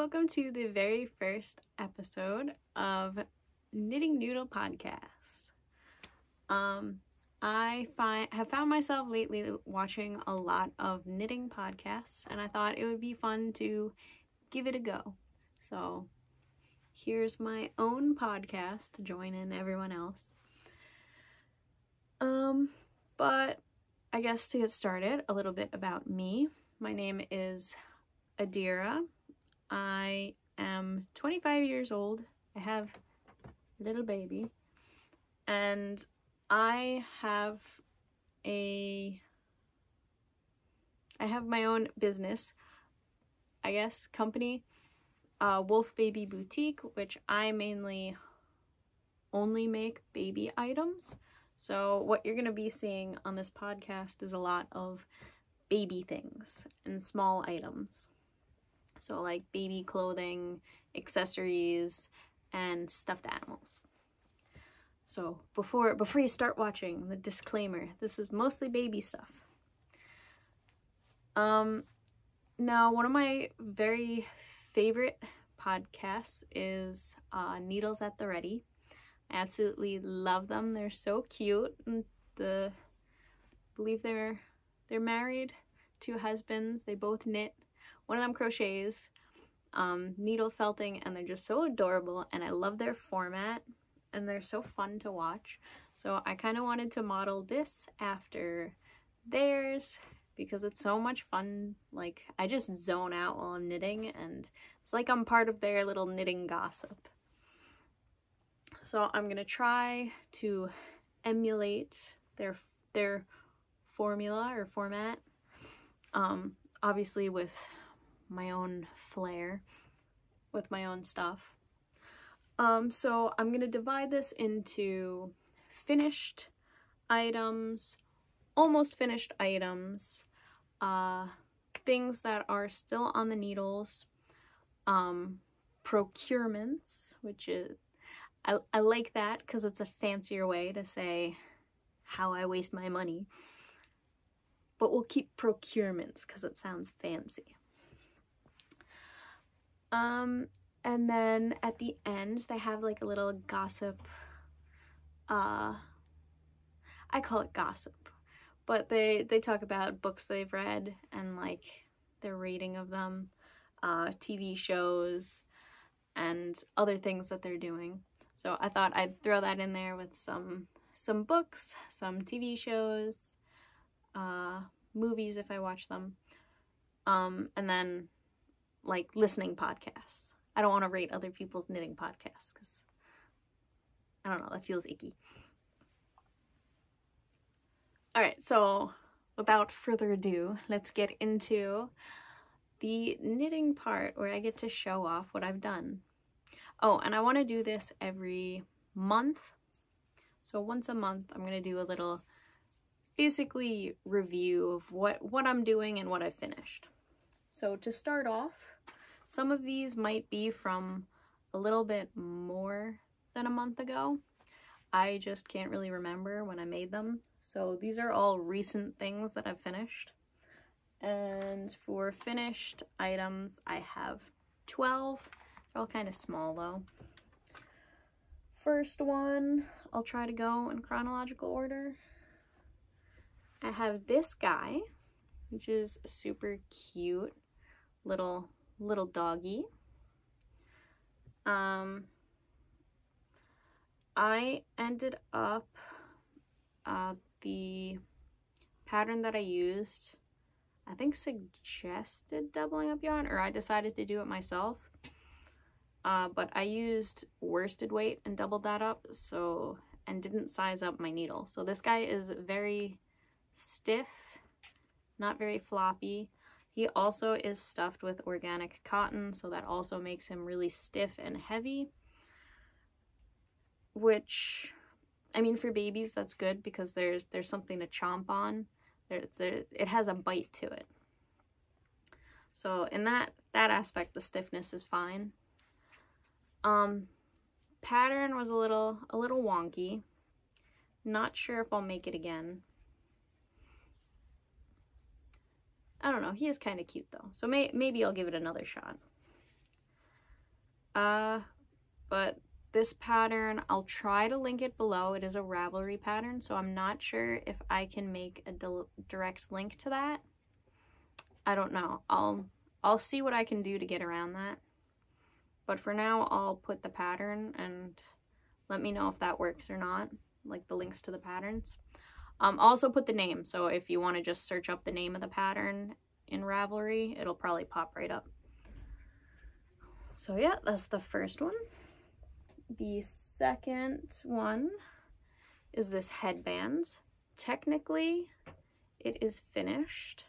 welcome to the very first episode of Knitting Knoodle Podcast. Um, I find have found myself lately watching a lot of knitting podcasts, and I thought it would be fun to give it a go. So, here's my own podcast to join in everyone else. Um, but I guess to get started, a little bit about me. My name is Adira. I am 25 years old. I have a little baby. And I have a I have my own business, I guess, company, uh, Wolf Baby Boutique, which I mainly only make baby items. So what you're going to be seeing on this podcast is a lot of baby things and small items. So like baby clothing, accessories, and stuffed animals. So before before you start watching, the disclaimer, this is mostly baby stuff. Um now one of my very favorite podcasts is uh, Needles at the Ready. I absolutely love them. They're so cute. And the I believe they're they're married, two husbands. They both knit one of them crochets, um, needle felting, and they're just so adorable. And I love their format, and they're so fun to watch. So I kind of wanted to model this after theirs because it's so much fun. Like, I just zone out while I'm knitting, and it's like I'm part of their little knitting gossip. So I'm gonna try to emulate their their formula or format. Um, obviously with my own flair with my own stuff. Um, so I'm going to divide this into finished items, almost finished items, uh, things that are still on the needles, um, procurements, which is, I, I like that because it's a fancier way to say how I waste my money. But we'll keep procurements because it sounds fancy. Um, and then at the end, they have like a little gossip, uh, I call it gossip, but they, they talk about books they've read and like their rating of them, uh, TV shows, and other things that they're doing. So I thought I'd throw that in there with some some books, some TV shows, uh, movies if I watch them, um, and then like listening podcasts. I don't want to rate other people's knitting podcasts because I don't know, that feels icky. All right, so without further ado, let's get into the knitting part where I get to show off what I've done. Oh, and I want to do this every month. So once a month, I'm going to do a little basically review of what, what I'm doing and what I've finished. So to start off, some of these might be from a little bit more than a month ago. I just can't really remember when I made them. So these are all recent things that I've finished. And for finished items, I have 12. They're all kind of small though. First one, I'll try to go in chronological order. I have this guy, which is super cute little little doggy. Um, I ended up uh, the pattern that I used I think suggested doubling up yarn or I decided to do it myself uh, but I used worsted weight and doubled that up so and didn't size up my needle so this guy is very stiff not very floppy he also is stuffed with organic cotton, so that also makes him really stiff and heavy. Which, I mean, for babies, that's good because there's there's something to chomp on. There, there, it has a bite to it. So in that that aspect, the stiffness is fine. Um, pattern was a little a little wonky. Not sure if I'll make it again. I don't know. He is kind of cute though. So may maybe I'll give it another shot. Uh, but this pattern, I'll try to link it below. It is a Ravelry pattern, so I'm not sure if I can make a direct link to that. I don't know. I'll I'll see what I can do to get around that. But for now, I'll put the pattern and let me know if that works or not, like the links to the patterns. Um, also put the name, so if you want to just search up the name of the pattern in Ravelry, it'll probably pop right up. So yeah, that's the first one. The second one is this headband. Technically, it is finished.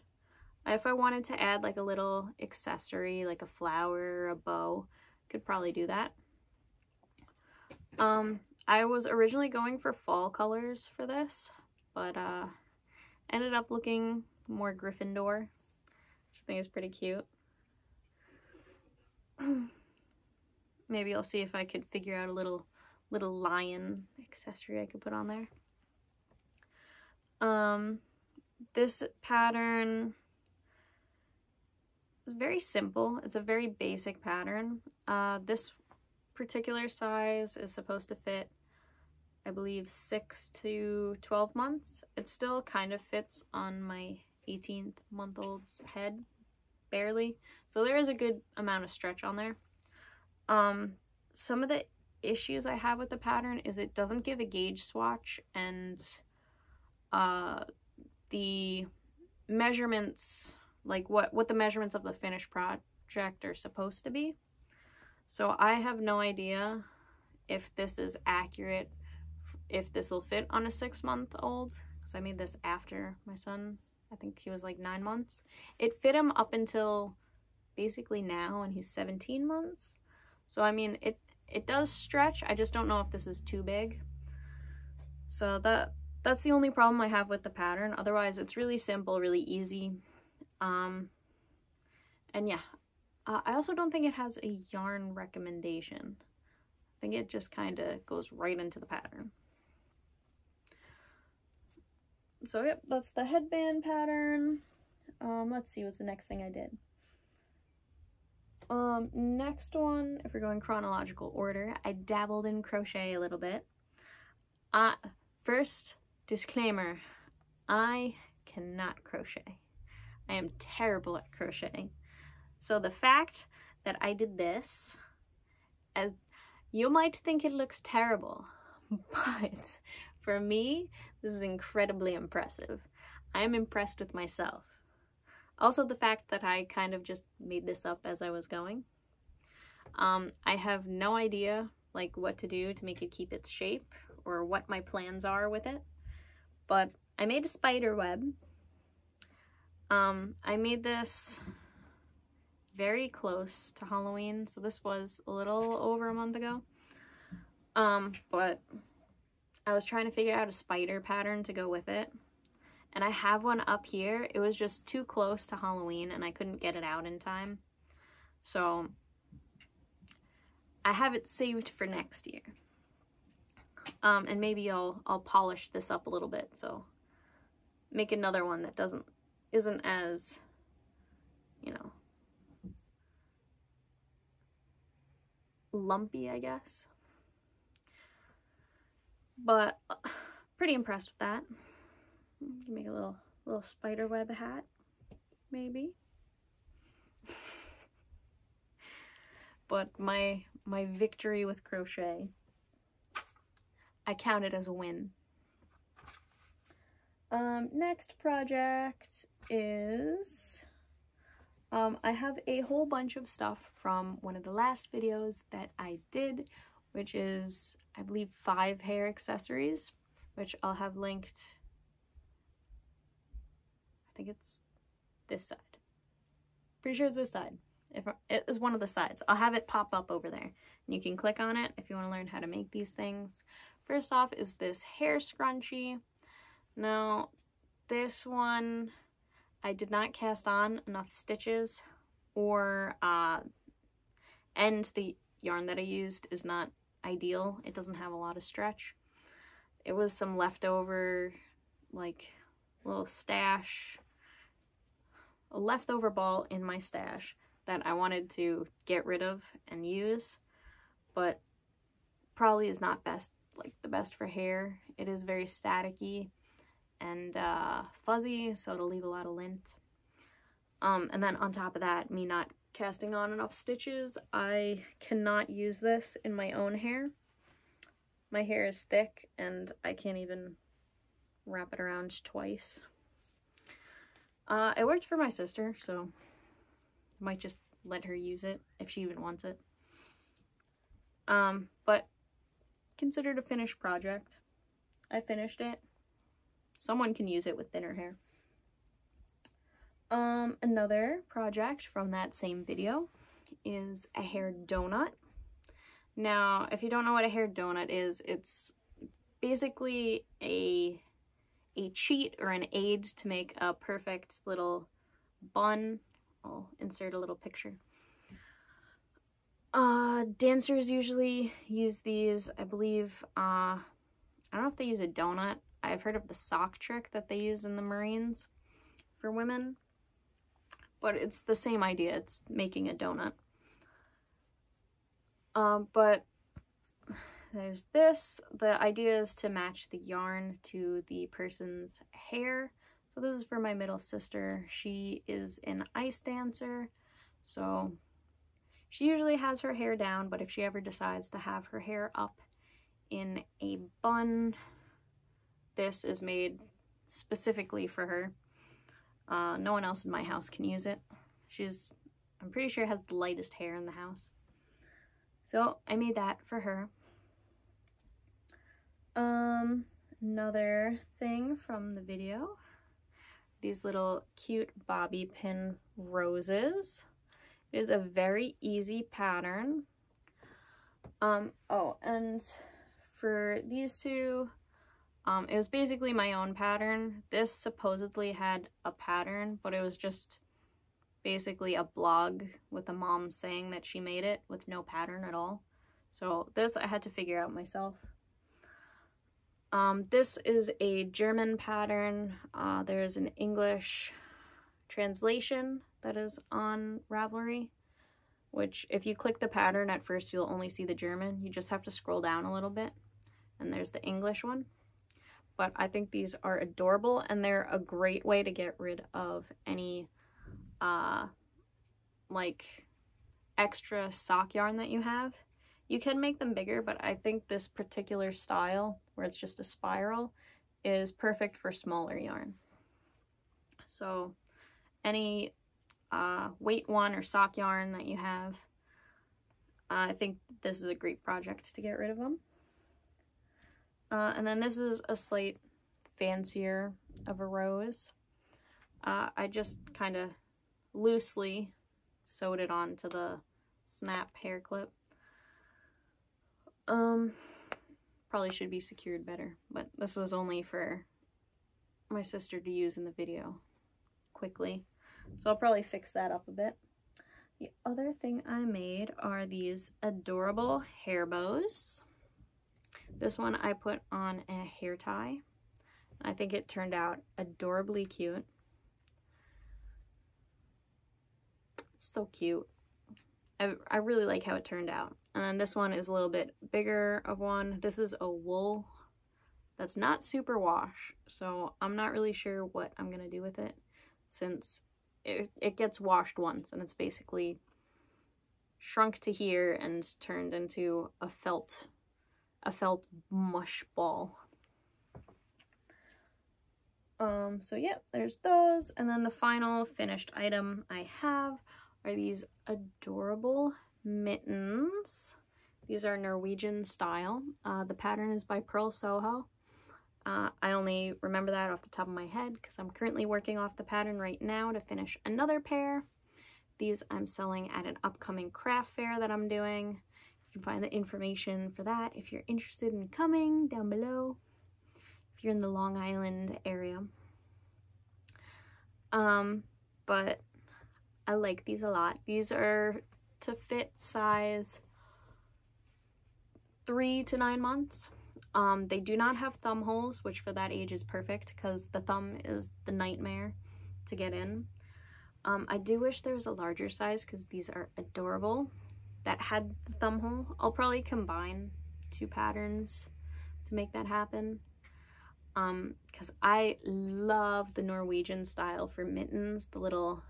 If I wanted to add like a little accessory, like a flower or a bow, could probably do that. Um, I was originally going for fall colors for this, but uh, ended up looking more Gryffindor, which I think is pretty cute. Maybe I'll see if I could figure out a little little lion accessory I could put on there. Um, this pattern is very simple. It's a very basic pattern. Uh, this particular size is supposed to fit, I believe, 6 to 12 months. It still kind of fits on my 18th month old's head, barely. So there is a good amount of stretch on there. Um, some of the issues I have with the pattern is it doesn't give a gauge swatch and uh, the measurements, like what, what the measurements of the finished project are supposed to be. So I have no idea if this is accurate, if this will fit on a six month old, because I made this after my son, I think he was like nine months. It fit him up until basically now and he's 17 months. So I mean, it it does stretch. I just don't know if this is too big. So that that's the only problem I have with the pattern. Otherwise, it's really simple, really easy. Um, and yeah, uh, I also don't think it has a yarn recommendation. I think it just kind of goes right into the pattern. So yep, that's the headband pattern. Um, let's see what's the next thing I did. Um, next one, if we're going chronological order, I dabbled in crochet a little bit. Uh, first, disclaimer, I cannot crochet. I am terrible at crocheting. So the fact that I did this, as you might think it looks terrible, but for me, this is incredibly impressive. I am impressed with myself. Also the fact that I kind of just made this up as I was going. Um, I have no idea like what to do to make it keep its shape or what my plans are with it. But I made a spider web. Um, I made this very close to Halloween. So this was a little over a month ago. Um, but I was trying to figure out a spider pattern to go with it and I have one up here. It was just too close to Halloween and I couldn't get it out in time. So I have it saved for next year. Um, and maybe I'll, I'll polish this up a little bit. So make another one that doesn't, isn't as, you know, lumpy, I guess. But uh, pretty impressed with that. Make a little little spider web hat, maybe. but my my victory with crochet, I count it as a win. Um, next project is, um, I have a whole bunch of stuff from one of the last videos that I did, which is, I believe, five hair accessories, which I'll have linked I think it's this side. Pretty sure it's this side. If it is one of the sides. I'll have it pop up over there. And you can click on it if you want to learn how to make these things. First off is this hair scrunchie. Now, this one, I did not cast on enough stitches or, uh, and the yarn that I used is not ideal. It doesn't have a lot of stretch. It was some leftover, like, little stash, a leftover ball in my stash that I wanted to get rid of and use. but probably is not best like the best for hair. It is very staticky and uh, fuzzy, so it'll leave a lot of lint. Um, and then on top of that, me not casting on and off stitches, I cannot use this in my own hair. My hair is thick and I can't even wrap it around twice. Uh, it worked for my sister, so I might just let her use it if she even wants it. Um, but considered a finished project. I finished it. Someone can use it with thinner hair. Um, another project from that same video is a hair donut. Now, if you don't know what a hair donut is, it's basically a a cheat or an aid to make a perfect little bun. I'll insert a little picture. Uh, dancers usually use these, I believe, uh, I don't know if they use a donut. I've heard of the sock trick that they use in the Marines for women. But it's the same idea. It's making a donut. Um, but there's this. The idea is to match the yarn to the person's hair. So this is for my middle sister. She is an ice dancer. So she usually has her hair down, but if she ever decides to have her hair up in a bun, this is made specifically for her. Uh, no one else in my house can use it. She's, I'm pretty sure has the lightest hair in the house. So I made that for her. Um, another thing from the video, these little cute bobby pin roses. It is a very easy pattern. Um, oh, and for these two, um, it was basically my own pattern. This supposedly had a pattern, but it was just basically a blog with a mom saying that she made it with no pattern at all. So this I had to figure out myself. Um, this is a German pattern. Uh, there's an English translation that is on Ravelry, which if you click the pattern at first, you'll only see the German. You just have to scroll down a little bit. And there's the English one but I think these are adorable and they're a great way to get rid of any uh, like extra sock yarn that you have. You can make them bigger, but I think this particular style, where it's just a spiral, is perfect for smaller yarn. So any uh, weight one or sock yarn that you have, uh, I think this is a great project to get rid of them. Uh, and then this is a slight fancier of a rose. Uh, I just kind of loosely sewed it onto the snap hair clip. Um, probably should be secured better, but this was only for my sister to use in the video quickly. So I'll probably fix that up a bit. The other thing I made are these adorable hair bows. This one I put on a hair tie. I think it turned out adorably cute. It's so cute. I, I really like how it turned out. And then this one is a little bit bigger of one. This is a wool that's not super wash. So I'm not really sure what I'm going to do with it since it, it gets washed once and it's basically shrunk to here and turned into a felt a felt mush ball. Um, so yeah, there's those. And then the final finished item I have are these adorable mittens. These are Norwegian style. Uh, the pattern is by Purl Soho. Uh, I only remember that off the top of my head because I'm currently working off the pattern right now to finish another pair. These I'm selling at an upcoming craft fair that I'm doing. You can find the information for that if you're interested in coming down below, if you're in the Long Island area. Um, but I like these a lot. These are to fit size three to nine months. Um, they do not have thumb holes, which for that age is perfect because the thumb is the nightmare to get in. Um, I do wish there was a larger size because these are adorable that had the thumb hole. I'll probably combine two patterns to make that happen. Um, because I love the Norwegian style for mittens, the little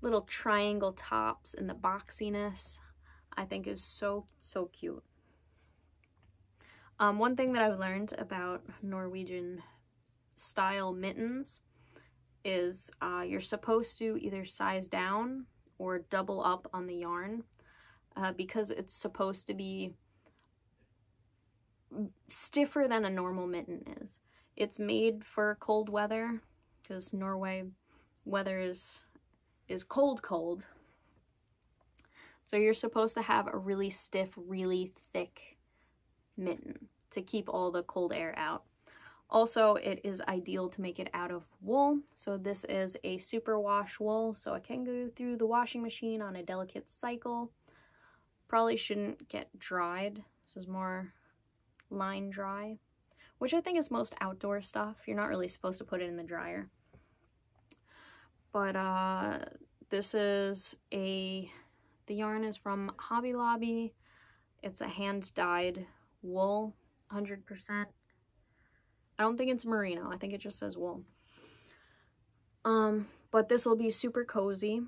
little triangle tops and the boxiness I think is so, so cute. Um, one thing that I've learned about Norwegian style mittens is uh, you're supposed to either size down or double up on the yarn uh, because it's supposed to be stiffer than a normal mitten is. It's made for cold weather because Norway weather is is cold cold. So you're supposed to have a really stiff, really thick mitten to keep all the cold air out. Also, it is ideal to make it out of wool. So this is a superwash wool, so it can go through the washing machine on a delicate cycle. Probably shouldn't get dried. This is more line dry, which I think is most outdoor stuff. You're not really supposed to put it in the dryer. But uh, this is a, the yarn is from Hobby Lobby. It's a hand-dyed wool, 100%. I don't think it's merino. I think it just says wool. Um, but this will be super cozy,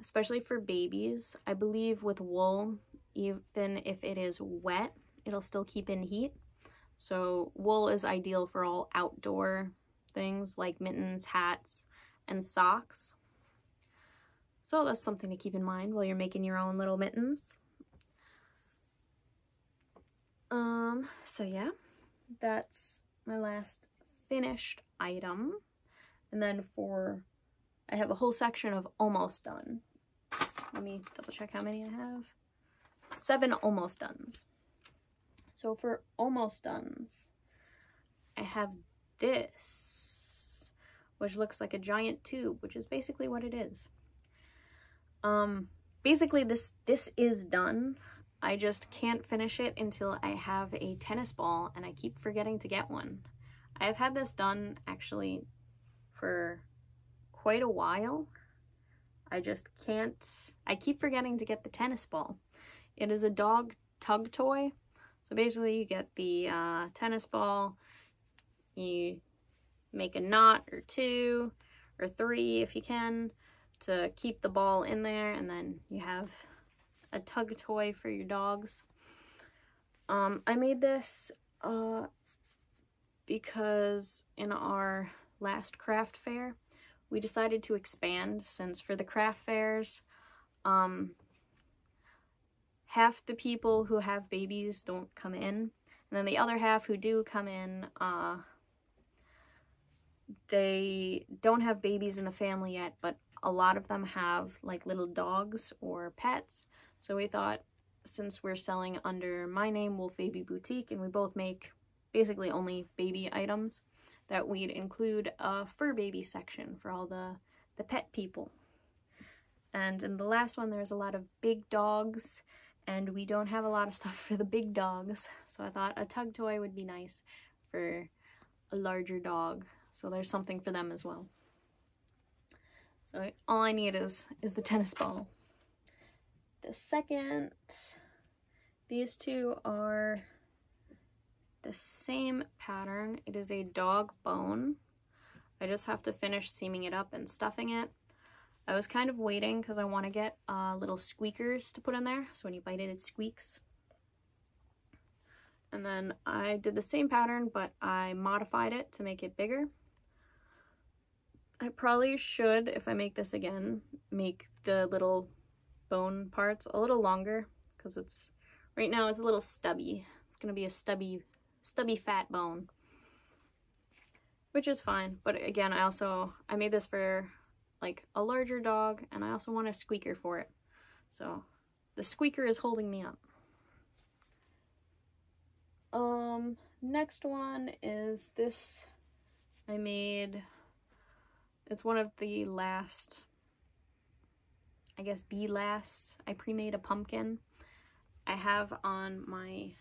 especially for babies. I believe with wool, even if it is wet, it'll still keep in heat. So wool is ideal for all outdoor things like mittens, hats, and socks. So that's something to keep in mind while you're making your own little mittens. Um, so yeah, that's my last finished item. And then for, I have a whole section of almost done. Let me double check how many I have. Seven almost dones. So for almost dones, I have this, which looks like a giant tube, which is basically what it is. Um, basically this, this is done. I just can't finish it until I have a tennis ball and I keep forgetting to get one. I've had this done actually for quite a while. I just can't, I keep forgetting to get the tennis ball. It is a dog tug toy. So basically you get the uh, tennis ball, you make a knot or two or three if you can, to keep the ball in there and then you have a tug toy for your dogs. Um, I made this uh, because in our last craft fair, we decided to expand since for the craft fairs, um, half the people who have babies don't come in, and then the other half who do come in, uh, they don't have babies in the family yet, but a lot of them have like little dogs or pets. So we thought since we're selling under my name, Wolf Baby Boutique, and we both make basically only baby items, that we'd include a fur baby section for all the, the pet people. And in the last one, there's a lot of big dogs, and we don't have a lot of stuff for the big dogs. So I thought a tug toy would be nice for a larger dog. So there's something for them as well. So all I need is, is the tennis ball. The second, these two are the same pattern. It is a dog bone. I just have to finish seaming it up and stuffing it. I was kind of waiting because I want to get uh, little squeakers to put in there. So when you bite it, it squeaks. And then I did the same pattern, but I modified it to make it bigger. I probably should, if I make this again, make the little bone parts a little longer because it's, right now it's a little stubby. It's going to be a stubby, stubby fat bone, which is fine. But again, I also, I made this for like a larger dog and I also want a squeaker for it. So the squeaker is holding me up. Um, next one is this I made it's one of the last, I guess the last, I pre-made a pumpkin. I have on my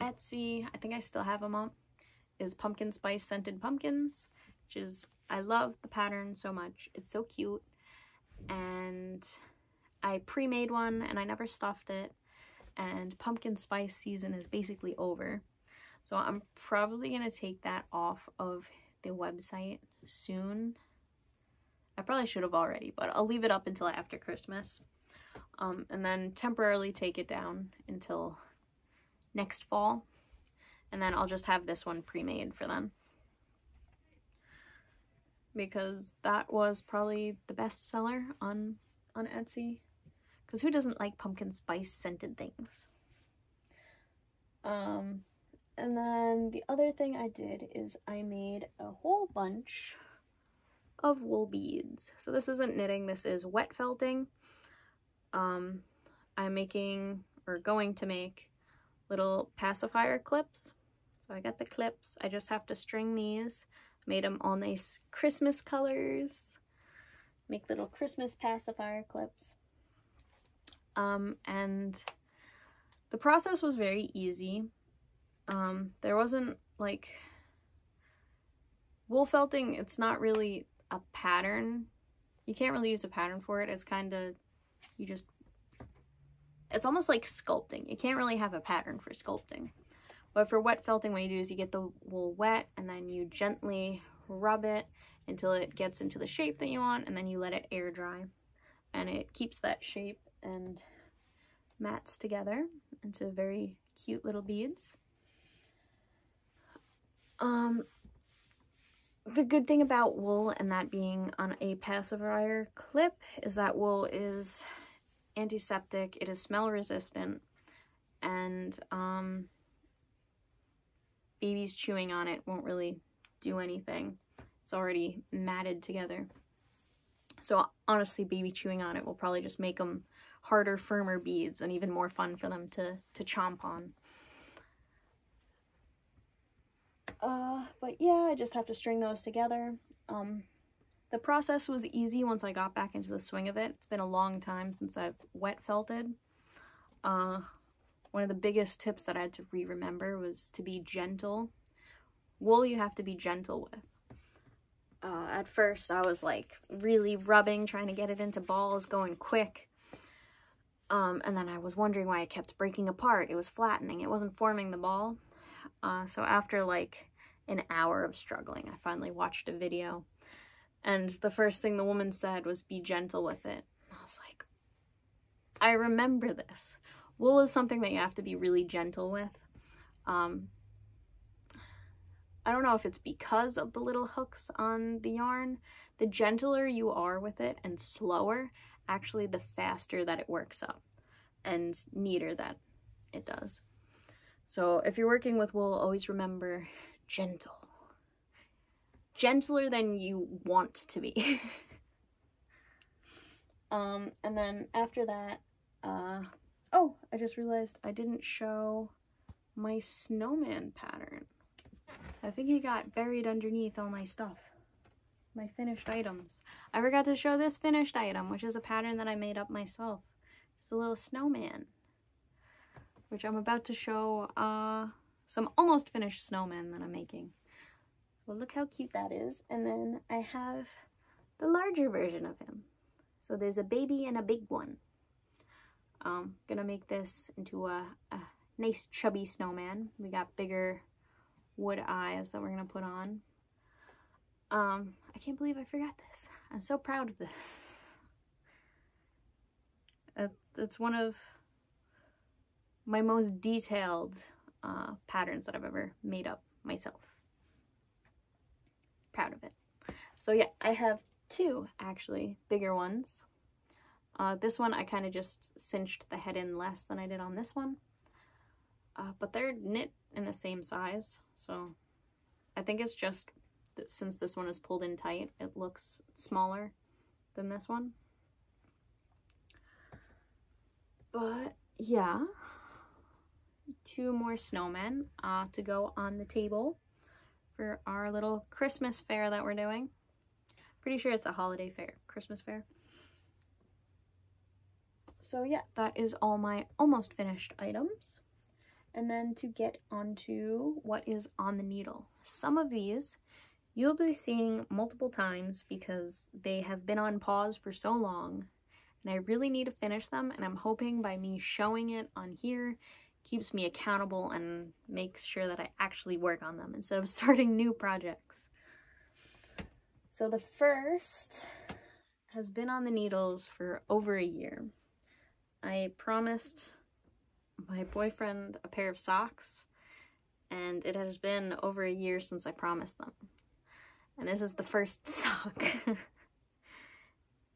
Etsy, I think I still have them up, is Pumpkin Spice Scented Pumpkins, which is, I love the pattern so much. It's so cute. And I pre-made one and I never stuffed it and pumpkin spice season is basically over. So I'm probably going to take that off of the website soon. I probably should have already, but I'll leave it up until after Christmas. Um, and then temporarily take it down until next fall. And then I'll just have this one pre-made for them. Because that was probably the best seller on, on Etsy. Because who doesn't like pumpkin spice scented things? Um, and then the other thing I did is I made a whole bunch of wool beads. So this isn't knitting, this is wet felting. Um, I'm making, or going to make, little pacifier clips. So I got the clips, I just have to string these. Made them all nice Christmas colors. Make little Christmas pacifier clips. Um, and the process was very easy. Um, there wasn't like wool felting, it's not really a pattern. You can't really use a pattern for it. It's kind of, you just, it's almost like sculpting. You can't really have a pattern for sculpting. But for wet felting, what you do is you get the wool wet and then you gently rub it until it gets into the shape that you want and then you let it air dry. And it keeps that shape and mats together into very cute little beads. Um, the good thing about wool and that being on a pacifier clip is that wool is antiseptic, it is smell resistant, and um, babies chewing on it won't really do anything. It's already matted together. So honestly, baby chewing on it will probably just make them harder, firmer beads and even more fun for them to, to chomp on. Uh, but yeah, I just have to string those together. Um, the process was easy once I got back into the swing of it. It's been a long time since I've wet felted. Uh, one of the biggest tips that I had to re-remember was to be gentle. Wool you have to be gentle with. Uh, at first I was like really rubbing, trying to get it into balls, going quick. Um, and then I was wondering why it kept breaking apart. It was flattening. It wasn't forming the ball. Uh, so after like an hour of struggling, I finally watched a video. And the first thing the woman said was, be gentle with it. And I was like, I remember this. Wool is something that you have to be really gentle with. Um, I don't know if it's because of the little hooks on the yarn. The gentler you are with it and slower, actually the faster that it works up and neater that it does. So if you're working with wool, always remember gentle. Gentler than you want to be. um, and then after that, uh, oh, I just realized I didn't show my snowman pattern. I think he got buried underneath all my stuff. My finished items. I forgot to show this finished item, which is a pattern that I made up myself. It's a little snowman. Which I'm about to show uh, some almost finished snowmen that I'm making. Well, look how cute that is. And then I have the larger version of him. So there's a baby and a big one. Um, gonna make this into a, a nice chubby snowman. We got bigger wood eyes that we're gonna put on. Um, I can't believe I forgot this. I'm so proud of this. It's, it's one of my most detailed uh, patterns that I've ever made up myself. Proud of it. So yeah, I have two actually bigger ones. Uh, this one I kind of just cinched the head in less than I did on this one. Uh, but they're knit in the same size, so I think it's just that since this one is pulled in tight, it looks smaller than this one. But yeah, two more snowmen uh, to go on the table for our little Christmas fair that we're doing. Pretty sure it's a holiday fair, Christmas fair. So yeah, that is all my almost finished items. And then to get onto what is on the needle. Some of these you'll be seeing multiple times because they have been on pause for so long and I really need to finish them and I'm hoping by me showing it on here keeps me accountable and makes sure that I actually work on them instead of starting new projects. So the first has been on the needles for over a year. I promised my boyfriend a pair of socks and it has been over a year since I promised them. And this is the first sock.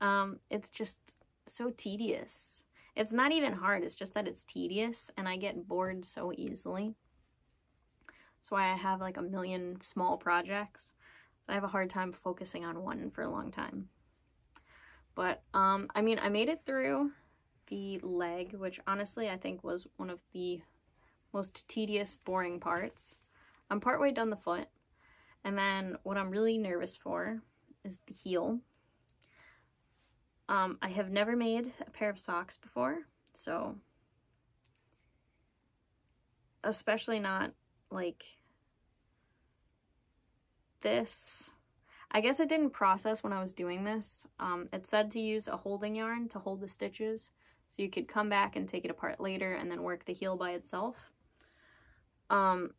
um, it's just so tedious. It's not even hard, it's just that it's tedious and I get bored so easily. That's why I have like a million small projects. I have a hard time focusing on one for a long time. But, um, I mean, I made it through the leg, which honestly I think was one of the most tedious, boring parts. I'm partway done the foot, and then what I'm really nervous for is the heel. Um, I have never made a pair of socks before, so especially not like this. I guess it didn't process when I was doing this. Um, it said to use a holding yarn to hold the stitches, so you could come back and take it apart later and then work the heel by itself. Um,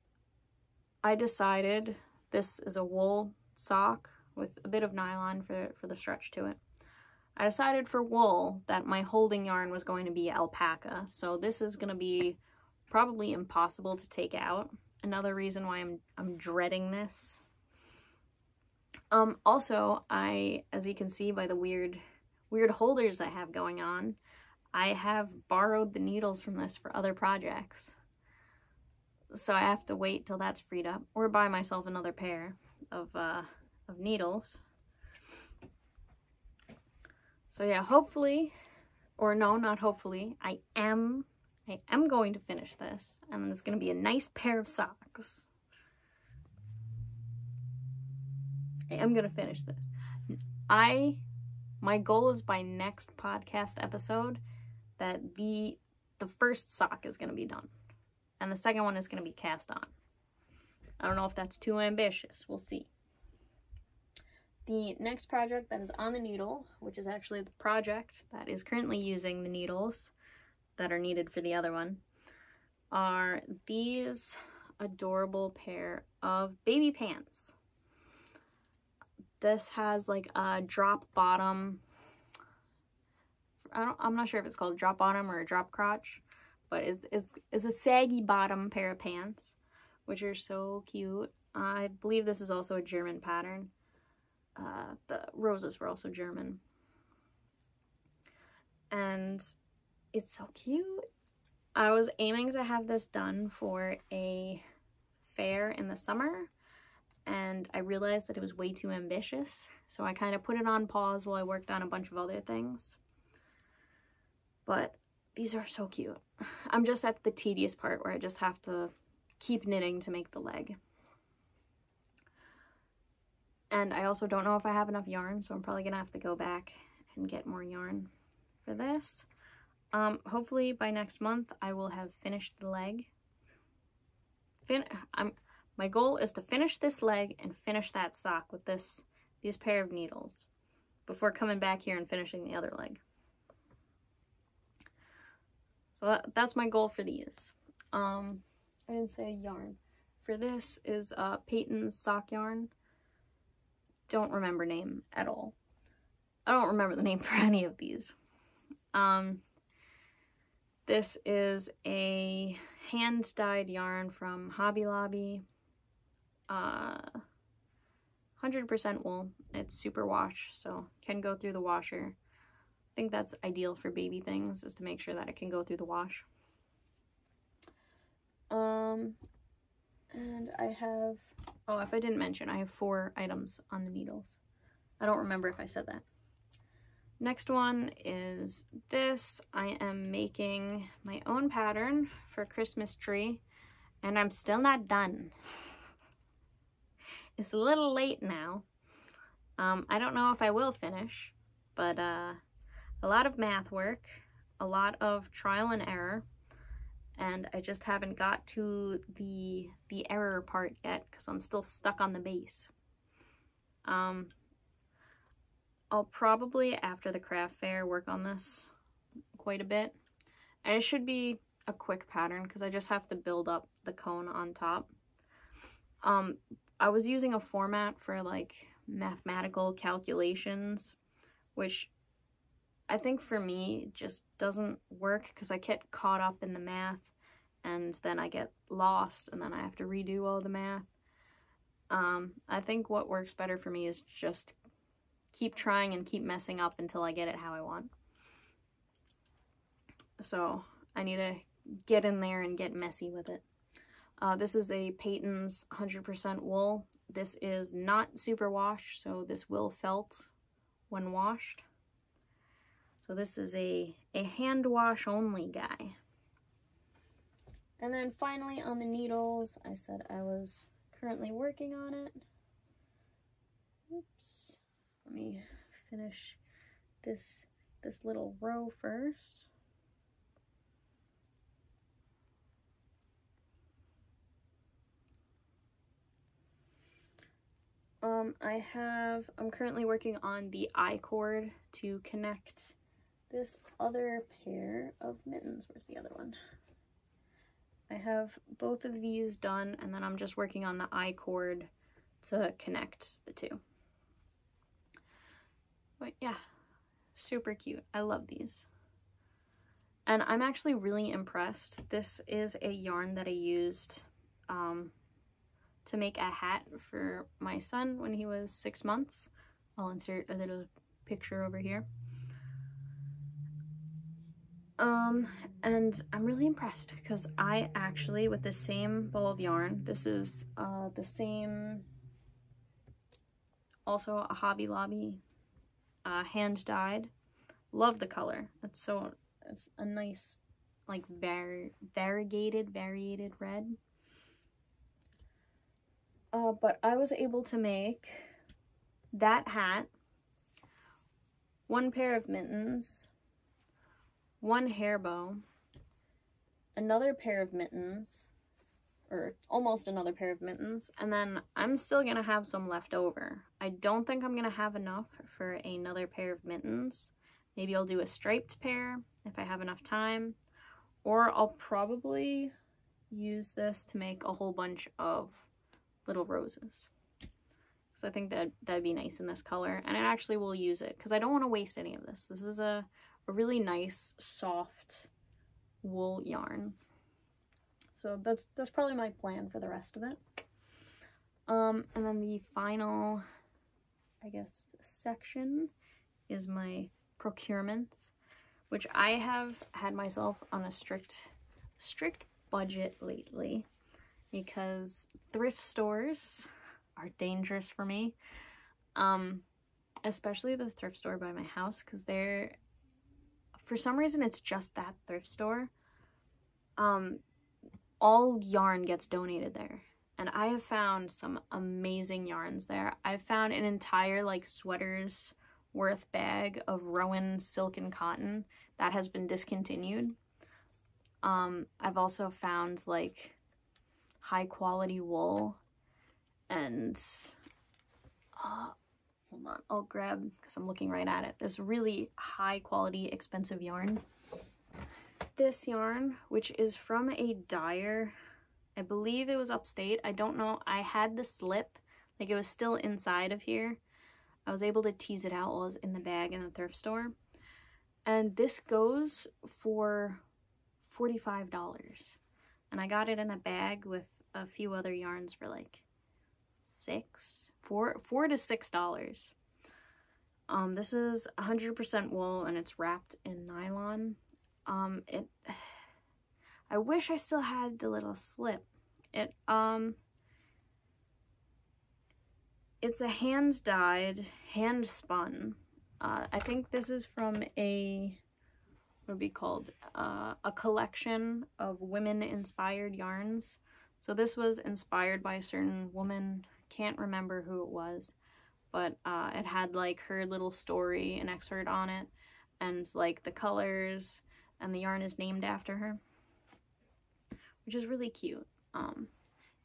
I decided this is a wool sock with a bit of nylon for, for the stretch to it. I decided for wool that my holding yarn was going to be alpaca. So this is going to be probably impossible to take out. Another reason why I'm, I'm dreading this. Um, also, I, as you can see by the weird, weird holders I have going on, I have borrowed the needles from this for other projects. So I have to wait till that's freed up or buy myself another pair of, uh, of needles. So yeah, hopefully, or no, not hopefully, I am, I am going to finish this. And it's going to be a nice pair of socks. I am going to finish this. I, my goal is by next podcast episode that the, the first sock is going to be done. And the second one is going to be cast on. I don't know if that's too ambitious. We'll see. The next project that is on the needle, which is actually the project that is currently using the needles that are needed for the other one, are these adorable pair of baby pants. This has like a drop bottom. I don't, I'm not sure if it's called drop bottom or a drop crotch, but is is is a saggy bottom pair of pants, which are so cute. I believe this is also a German pattern. Uh, the roses were also German. And it's so cute. I was aiming to have this done for a fair in the summer and I realized that it was way too ambitious. So I kind of put it on pause while I worked on a bunch of other things. But these are so cute. I'm just at the tedious part where I just have to keep knitting to make the leg. And I also don't know if I have enough yarn, so I'm probably to have to go back and get more yarn for this. Um, hopefully by next month I will have finished the leg. Fin I'm, my goal is to finish this leg and finish that sock with this these pair of needles before coming back here and finishing the other leg. That, that's my goal for these. Um, I didn't say yarn. For this is uh, Patons sock yarn don't remember name at all. I don't remember the name for any of these. Um, this is a hand-dyed yarn from Hobby Lobby. Uh, 100% wool. It's super wash, so can go through the washer. Think that's ideal for baby things, is to make sure that it can go through the wash. Um, and I have, oh, if I didn't mention, I have four items on the needles. I don't remember if I said that. Next one is this. I am making my own pattern for Christmas tree, and I'm still not done. it's a little late now. Um, I don't know if I will finish, but uh, a lot of math work, a lot of trial and error, and I just haven't got to the the error part yet because I'm still stuck on the base. Um, I'll probably, after the craft fair, work on this quite a bit. And it should be a quick pattern because I just have to build up the cone on top. Um, I was using a format for like mathematical calculations, which I think for me just doesn't work because I get caught up in the math and then I get lost and then I have to redo all the math. Um, I think what works better for me is just keep trying and keep messing up until I get it how I want. So I need to get in there and get messy with it. Uh, this is a Patons 100% wool. This is not super wash, so this will felt when washed. So this is a, a hand wash only guy. And then finally on the needles, I said I was currently working on it. Oops. Let me finish this this little row first. Um, I have, I'm currently working on the I cord to connect this other pair of mittens. Where's the other one? I have both of these done and then I'm just working on the I cord to connect the two. But yeah, super cute. I love these. And I'm actually really impressed. This is a yarn that I used um, to make a hat for my son when he was six months. I'll insert a little picture over here. Um, and I'm really impressed because I actually, with the same ball of yarn, this is uh, the same, also a Hobby Lobby uh, hand dyed. Love the color. It's so, it's a nice, like, var variegated, variated red. Uh, but I was able to make that hat, one pair of mittens, one hair bow, another pair of mittens, or almost another pair of mittens, and then I'm still to have some left over. I don't think I'm to have enough for another pair of mittens. Maybe I'll do a striped pair if I have enough time, or I'll probably use this to make a whole bunch of little roses. So I think that that'd be nice in this color. And I actually will use it because I don't want to waste any of this. This is a, a really nice, soft wool yarn. So that's that's probably my plan for the rest of it. Um, and then the final, I guess, section is my procurements, which I have had myself on a strict, strict budget lately because thrift stores are dangerous for me. Um, especially the thrift store by my house because they're, for some reason, it's just that thrift store. Um, all yarn gets donated there. And I have found some amazing yarns there. I've found an entire like sweaters worth bag of Rowan silk and cotton that has been discontinued. Um, I've also found like high quality wool and uh, hold on I'll grab because I'm looking right at it. This really high quality expensive yarn. This yarn which is from a dyer I believe it was upstate I don't know I had the slip like it was still inside of here. I was able to tease it out while I was in the bag in the thrift store. And this goes for $45 and I got it in a bag with a few other yarns for like six, four, four to six dollars. Um, this is 100% wool and it's wrapped in nylon. Um, it, I wish I still had the little slip. It, um, it's a hand dyed, hand spun. Uh, I think this is from a, would be called, uh, a collection of women inspired yarns. So this was inspired by a certain woman, can't remember who it was, but uh, it had like her little story, an excerpt on it, and like the colors, and the yarn is named after her, which is really cute. Um,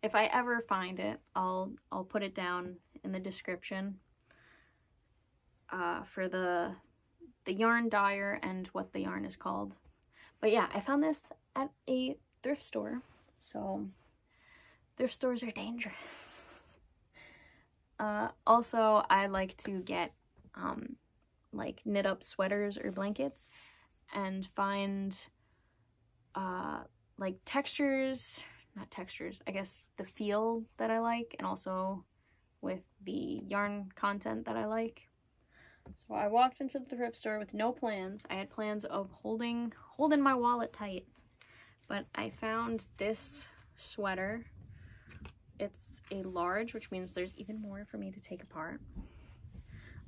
if I ever find it, I'll I'll put it down in the description. uh, for the the yarn dyer and what the yarn is called. But yeah, I found this at a thrift store. So thrift stores are dangerous. Uh, also, I like to get um, like knit up sweaters or blankets and find uh, like textures, not textures, I guess the feel that I like and also with the yarn content that I like. So I walked into the thrift store with no plans. I had plans of holding holding my wallet tight. But I found this sweater. It's a large, which means there's even more for me to take apart.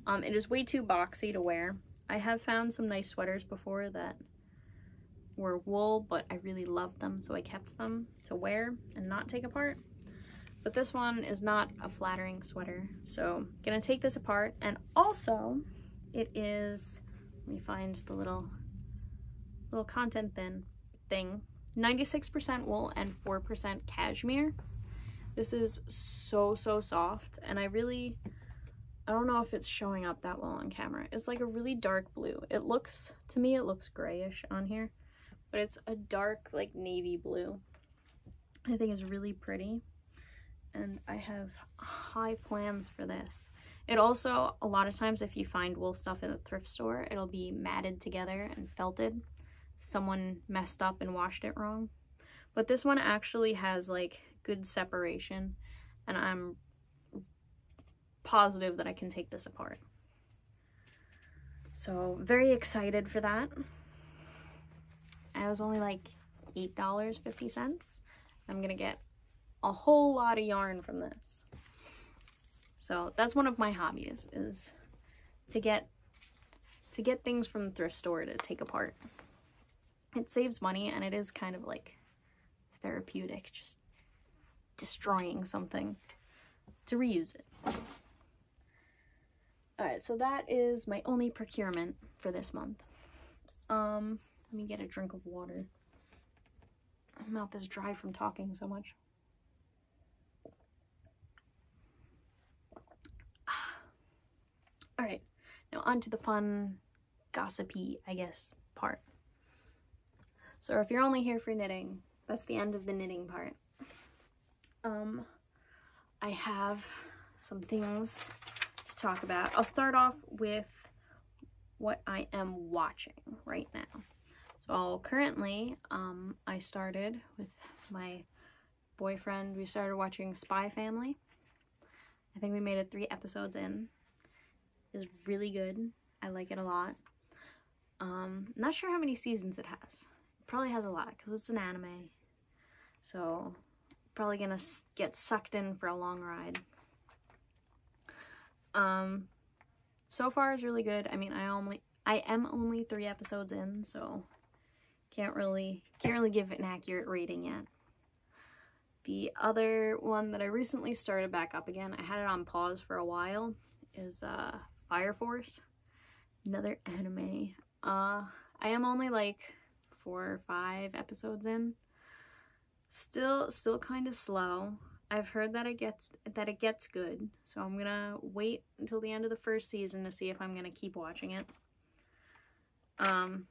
Um, it is way too boxy to wear. I have found some nice sweaters before that were wool, but I really loved them, so I kept them to wear and not take apart. But this one is not a flattering sweater. So I'm gonna take this apart. And also it is, let me find the little, little content then thing. 96% wool and 4% cashmere. This is so, so soft. And I really, I don't know if it's showing up that well on camera. It's like a really dark blue. It looks, to me, it looks grayish on here. But it's a dark, like, navy blue. I think it's really pretty and I have high plans for this. It also, a lot of times if you find wool stuff in a thrift store, it'll be matted together and felted. Someone messed up and washed it wrong. But this one actually has like good separation and I'm positive that I can take this apart. So very excited for that. I was only like $8.50. I'm gonna get a whole lot of yarn from this. So that's one of my hobbies is to get to get things from the thrift store to take apart. It saves money and it is kind of like therapeutic, just destroying something to reuse it. Alright, so that is my only procurement for this month. Um, let me get a drink of water. My mouth is dry from talking so much. All right, now on to the fun, gossipy, I guess, part. So if you're only here for knitting, that's the end of the knitting part. Um, I have some things to talk about. I'll start off with what I am watching right now. So currently, um, I started with my boyfriend. We started watching Spy Family. I think we made it three episodes in is really good. I like it a lot. Um, not sure how many seasons it has. It probably has a lot because it's an anime. So probably gonna get sucked in for a long ride. Um, so far is really good. I mean, I only I am only three episodes in, so can't really can't really give an accurate rating yet. The other one that I recently started back up again, I had it on pause for a while, is uh, Fire Force. Another anime. Uh, I am only like four or five episodes in. Still, still kind of slow. I've heard that it gets that it gets good, so I'm gonna wait until the end of the first season to see if I'm gonna keep watching it. Um,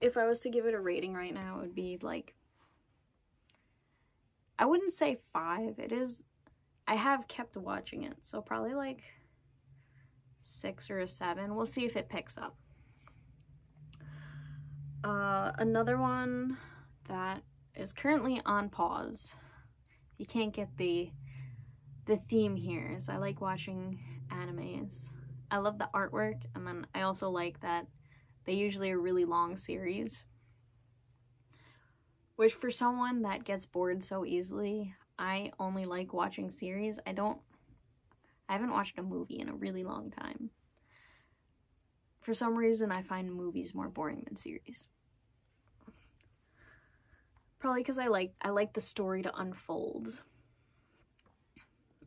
if I was to give it a rating right now, it would be like I wouldn't say five. It is. I have kept watching it, so probably like six or a seven. We'll see if it picks up. Uh, another one that is currently on pause. You can't get the the theme here is I like watching animes. I love the artwork and then I also like that they usually are really long series. Which for someone that gets bored so easily, I only like watching series. I don't I haven't watched a movie in a really long time. For some reason, I find movies more boring than series. Probably because I like I like the story to unfold.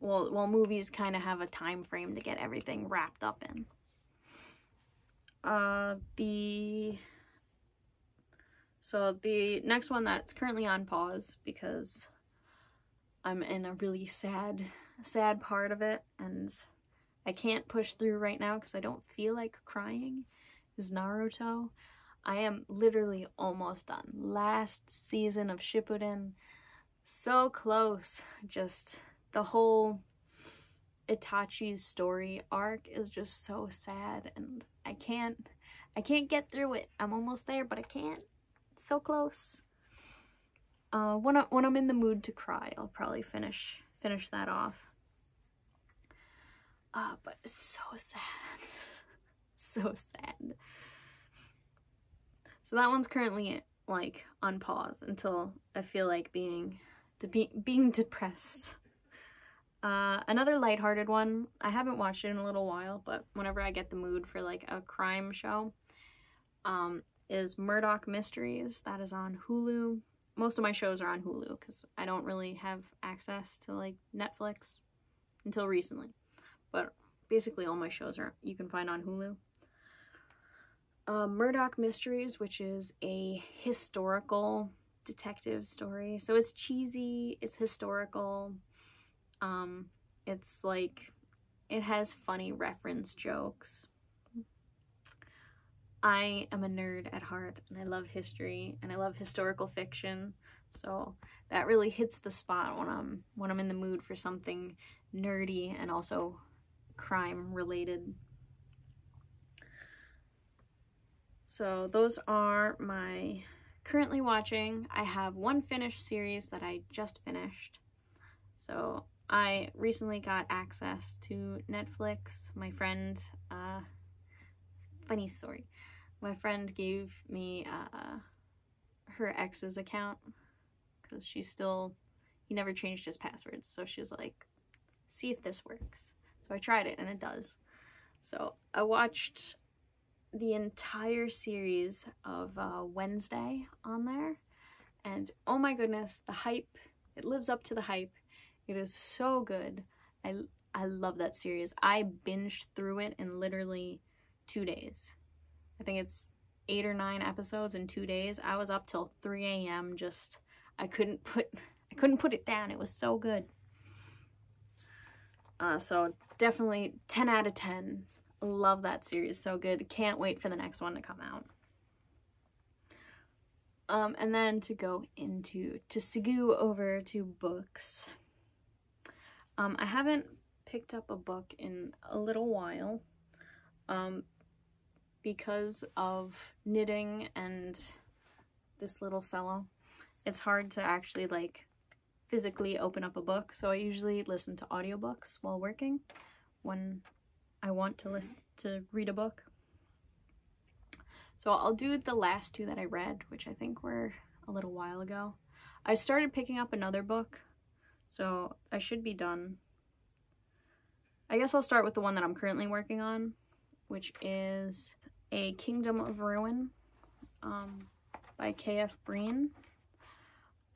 Well, well, movies kind of have a time frame to get everything wrapped up in. Uh, the so the next one that's currently on pause because I'm in a really sad sad part of it and I can't push through right now because I don't feel like crying is Naruto. I am literally almost done. Last season of Shippuden. So close. Just the whole Itachi's story arc is just so sad and I can't I can't get through it. I'm almost there, but I can't. So close. Uh, when, I, when I'm in the mood to cry, I'll probably finish finish that off. Uh, but it's so sad. so sad. So that one's currently like on pause until I feel like being to be being depressed. Uh, another lighthearted one. I haven't watched it in a little while, but whenever I get the mood for like a crime show, um, is Murdoch Mysteries. That is on Hulu. Most of my shows are on Hulu because I don't really have access to like Netflix until recently. But basically all my shows are you can find on Hulu. Uh, Murdoch Mysteries, which is a historical detective story. So it's cheesy, it's historical. Um, it's like it has funny reference jokes. I am a nerd at heart and I love history and I love historical fiction. So that really hits the spot when I'm when I'm in the mood for something nerdy and also crime related. So those are my currently watching. I have one finished series that I just finished. So I recently got access to Netflix. My friend, uh, funny story my friend gave me uh, her ex's account because she's still, he never changed his password. So she's like, see if this works. So I tried it and it does. So I watched the entire series of uh, Wednesday on there. And oh my goodness, the hype, it lives up to the hype. It is so good. I, I love that series. I binged through it in literally two days. I think it's eight or nine episodes in two days. I was up till 3 a.m. just I couldn't put I couldn't put it down. It was so good. Uh, so definitely 10 out of 10. Love that series. So good. Can't wait for the next one to come out. Um, and then to go into to Segu over to books. Um, I haven't picked up a book in a little while. Um, because of knitting and this little fellow, it's hard to actually like physically open up a book. So I usually listen to audiobooks while working when I want to listen to read a book. So I'll do the last two that I read, which I think were a little while ago. I started picking up another book, so I should be done. I guess I'll start with the one that I'm currently working on, which is a Kingdom of Ruin um, by K.F. Breene.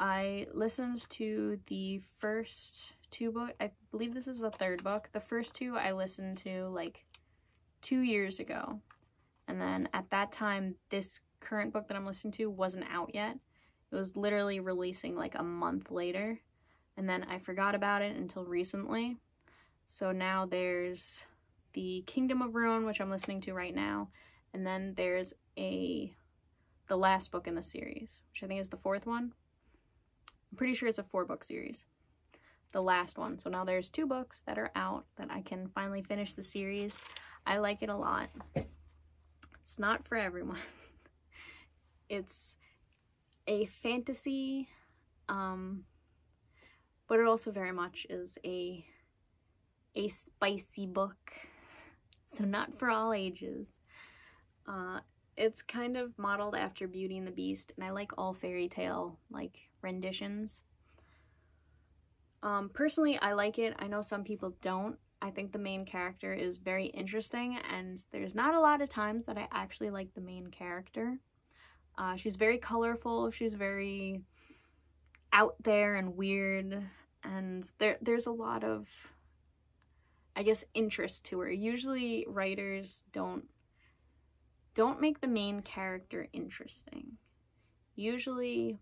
I listened to the first two book. I believe this is the third book. The first two I listened to like two years ago. And then at that time, this current book that I'm listening to wasn't out yet. It was literally releasing like a month later. And then I forgot about it until recently. So now there's the Kingdom of Ruin, which I'm listening to right now. And then there's a the last book in the series, which I think is the fourth one. I'm pretty sure it's a four book series. The last one. So now there's two books that are out that I can finally finish the series. I like it a lot. It's not for everyone. it's a fantasy, um, but it also very much is a a spicy book. So not for all ages. Uh, it's kind of modeled after Beauty and the Beast, and I like all fairy tale like renditions. Um, personally, I like it. I know some people don't. I think the main character is very interesting, and there's not a lot of times that I actually like the main character. Uh, she's very colorful. She's very out there and weird, and there there's a lot of, I guess, interest to her. Usually, writers don't don't make the main character interesting. Usually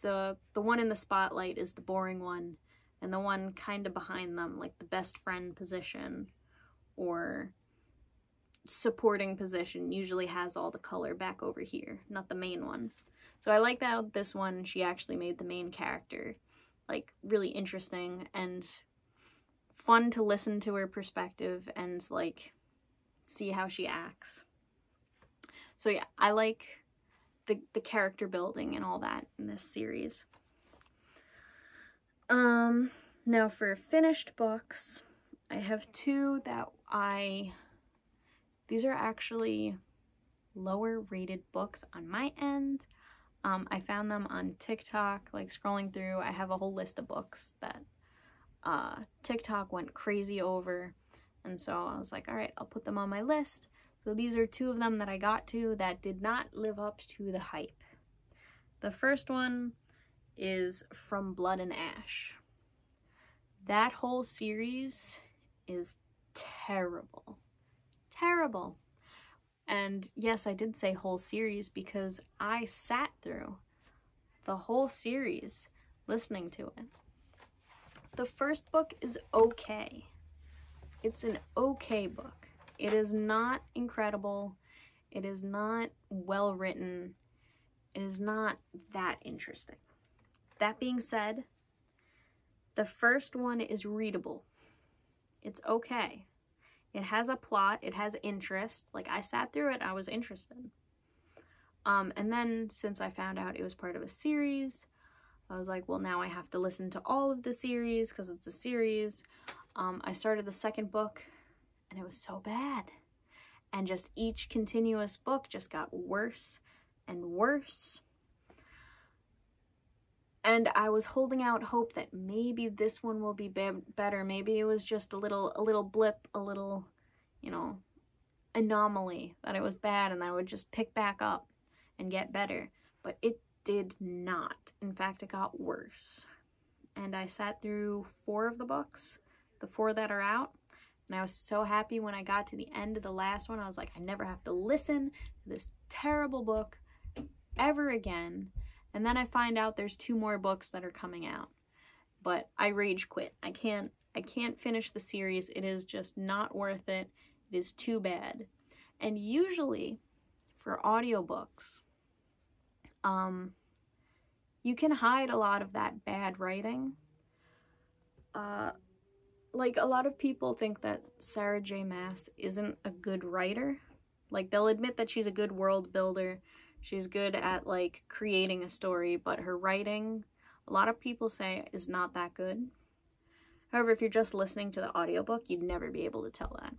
the the one in the spotlight is the boring one and the one kind of behind them like the best friend position or supporting position usually has all the color back over here, not the main one. So I like that this one, she actually made the main character like really interesting and fun to listen to her perspective and like see how she acts. So yeah, I like the, the character building and all that in this series. Um, now for finished books, I have two that I, these are actually lower rated books on my end. Um, I found them on TikTok, like scrolling through, I have a whole list of books that uh, TikTok went crazy over. And so I was like, all right, I'll put them on my list. So these are two of them that I got to that did not live up to the hype. The first one is From Blood and Ash. That whole series is terrible. Terrible. And yes, I did say whole series because I sat through the whole series listening to it. The first book is okay. It's an okay book. It is not incredible. It is not well written. It is not that interesting. That being said, the first one is readable. It's okay. It has a plot, it has interest. Like I sat through it, I was interested. Um, and then since I found out it was part of a series, I was like, well, now I have to listen to all of the series because it's a series. Um, I started the second book and it was so bad. And just each continuous book just got worse and worse. And I was holding out hope that maybe this one will be, be better. Maybe it was just a little, a little blip, a little, you know, anomaly that it was bad and I would just pick back up and get better. But it did not. In fact, it got worse. And I sat through four of the books, the four that are out, and I was so happy when I got to the end of the last one. I was like, I never have to listen to this terrible book ever again. And then I find out there's two more books that are coming out. But I rage quit. I can't I can't finish the series. It is just not worth it. It is too bad. And usually for audiobooks, um, you can hide a lot of that bad writing. Uh, like, a lot of people think that Sarah J. Maas isn't a good writer. Like, they'll admit that she's a good world builder. She's good at, like, creating a story, but her writing, a lot of people say, is not that good. However, if you're just listening to the audiobook, you'd never be able to tell that.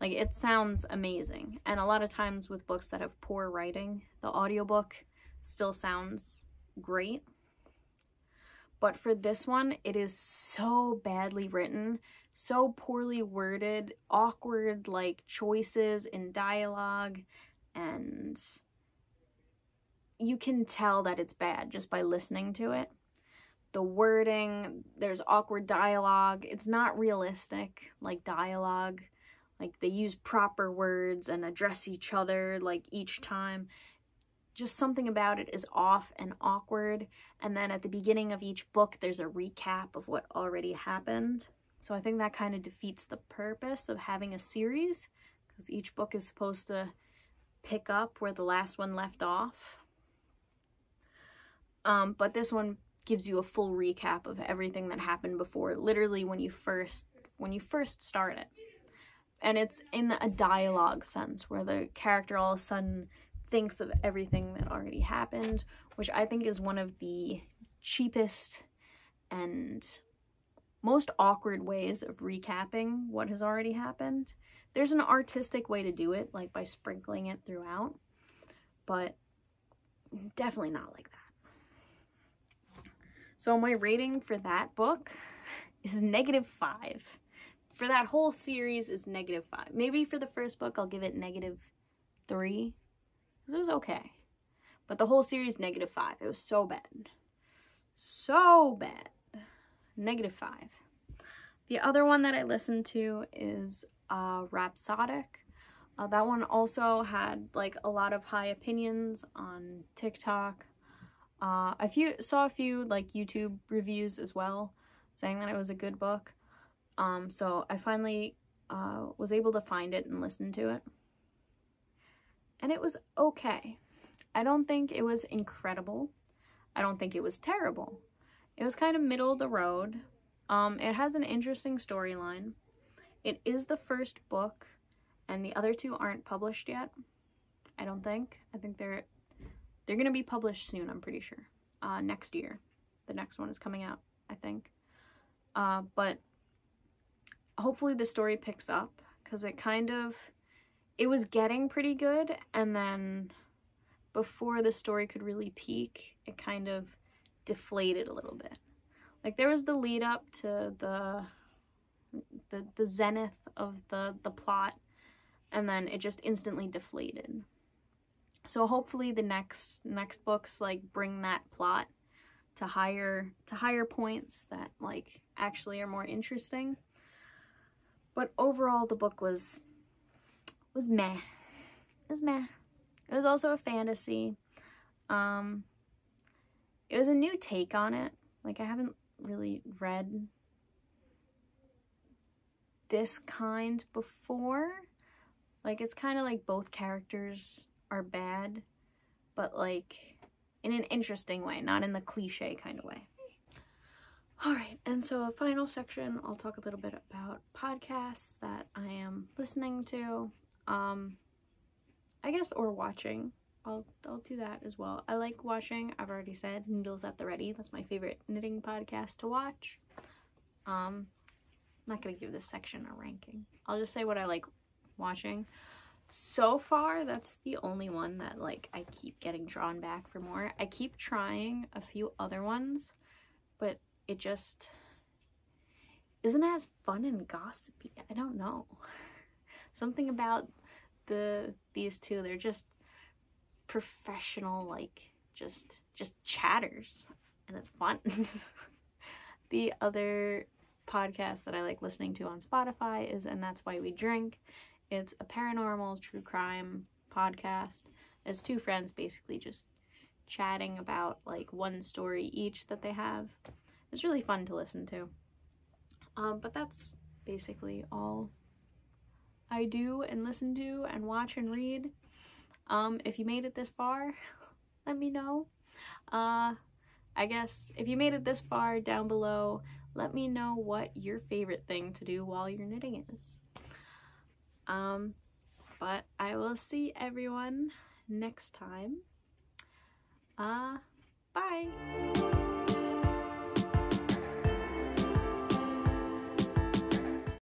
Like, it sounds amazing. And a lot of times with books that have poor writing, the audiobook still sounds great. But for this one, it is so badly written, so poorly worded, awkward like choices in dialogue, and you can tell that it's bad just by listening to it. The wording, there's awkward dialogue, it's not realistic like dialogue. Like they use proper words and address each other like each time just something about it is off and awkward. And then at the beginning of each book, there's a recap of what already happened. So I think that kind of defeats the purpose of having a series because each book is supposed to pick up where the last one left off. Um, but this one gives you a full recap of everything that happened before, literally when you first when you first start it. And it's in a dialogue sense where the character all of a sudden thinks of everything that already happened, which I think is one of the cheapest and most awkward ways of recapping what has already happened. There's an artistic way to do it, like by sprinkling it throughout, but definitely not like that. So my rating for that book is negative five. For that whole series is negative five. Maybe for the first book, I'll give it negative three Because it was okay. But the whole series, negative five. It was so bad. So bad. Negative five. The other one that I listened to is uh, Rhapsodic. Uh, that one also had like a lot of high opinions on TikTok. Uh, I few saw a few like YouTube reviews as well, saying that it was a good book. Um, so I finally uh, was able to find it and listen to it. And it was okay. I don't think it was incredible. I don't think it was terrible. It was kind of middle of the road. Um, it has an interesting storyline. It is the first book, and the other two aren't published yet. I don't think. I think they're they're gonna be published soon. I'm pretty sure. Uh, next year, the next one is coming out. I think. Uh, but hopefully the story picks up because it kind of it was getting pretty good, and then before the story could really peak, it kind of deflated a little bit. Like there was the lead up to the the the zenith of the the plot and then it just instantly deflated. So hopefully the next next books like bring that plot to higher to higher points that like actually are more interesting. But overall the book was was meh. It was meh. It was also a fantasy. Um it was a new take on it. Like I haven't really read this kind before. Like it's kind of like both characters are bad, but like in an interesting way, not in the cliche kind of way. Alright, and so a final section, I'll talk a little bit about podcasts that I am listening to. Um, I guess, or watching. I'll, I'll do that as well. I like watching, I've already said, Needles at the Ready. That's my favorite knitting podcast to watch. Um, I'm not going to give this section a ranking. I'll just say what I like watching. So far, that's the only one that, like, I keep getting drawn back for more. I keep trying a few other ones, but it just isn't as fun and gossipy. I don't know. Something about the these two, they're just professional like just just chatters and it's fun the other podcast that i like listening to on spotify is and that's why we drink it's a paranormal true crime podcast it's two friends basically just chatting about like one story each that they have it's really fun to listen to um, but that's basically all i do and listen to and watch and read um, if you made it this far, let me know. Uh, I guess if you made it this far down below, let me know what your favorite thing to do while you're knitting is. Um, but I will see everyone next time. Uh, bye!